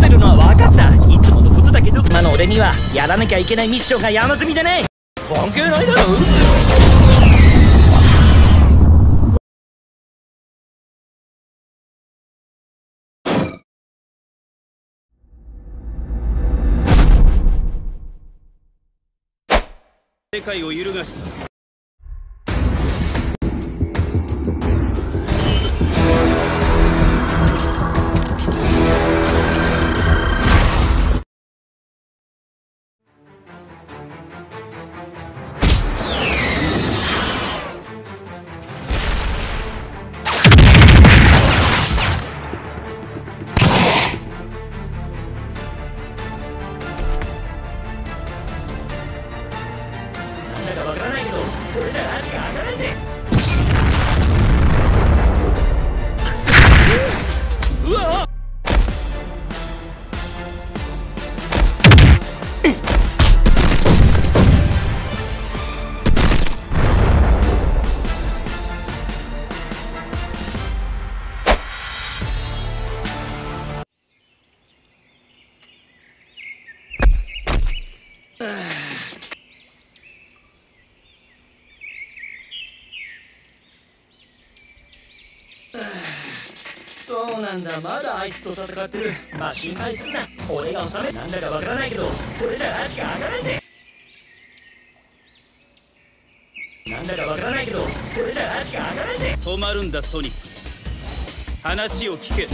するのは分かった。いつものことだけど今の俺にはやらなきゃいけないミッションが山積みでね。関係ないだろ世界を揺るがしたこれじゃ話が上がらんぜうわそうなんだ。まだあいつと戦ってる。まあ心配するな。俺が収めなんだかわからないけどこれじゃ話が上がらんぜ。なんだかわからないけどこれじゃ話が上がらんぜ。止まるんだソニック。話を聞け。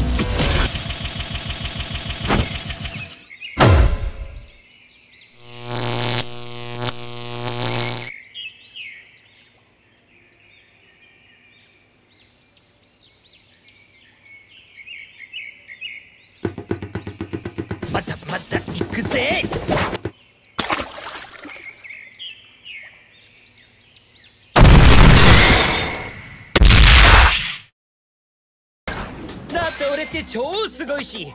また行くぜ。だって俺って超すごいし。